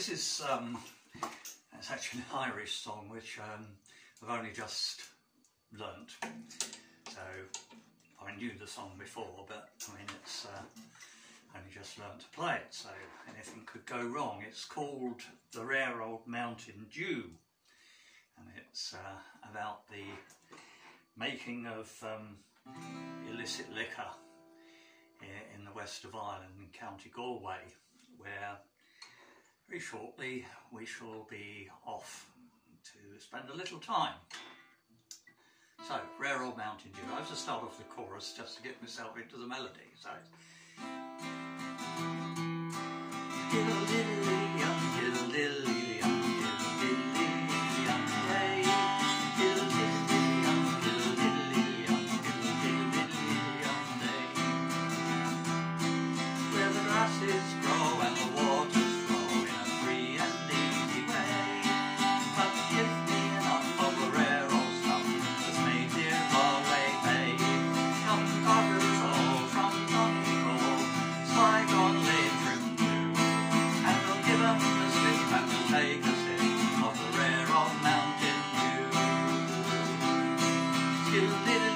this is um, it's actually an Irish song which um, I've only just learnt. So I knew the song before, but I mean it's uh, only just learnt to play it, so anything could go wrong. It's called The Rare Old Mountain Dew, and it's uh, about the making of um, illicit liquor in the west of Ireland in County Galway, where very shortly we shall be off to spend a little time. So, Rare Old Mountain Dew. I have to start off the chorus just to get myself into the melody. So. can it.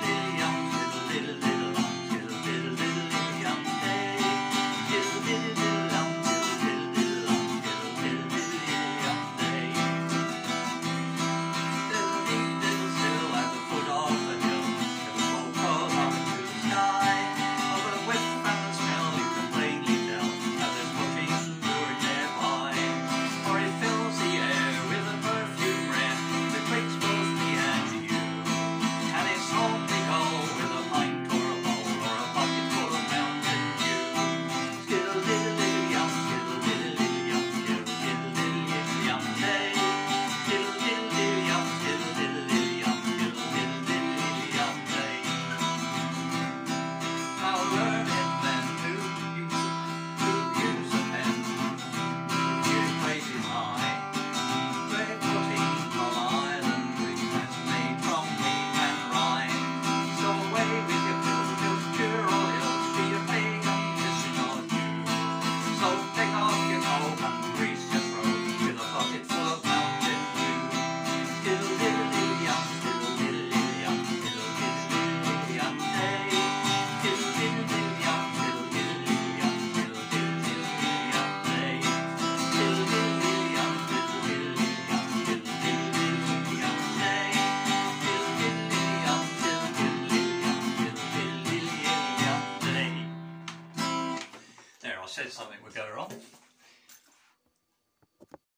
Said something would go wrong.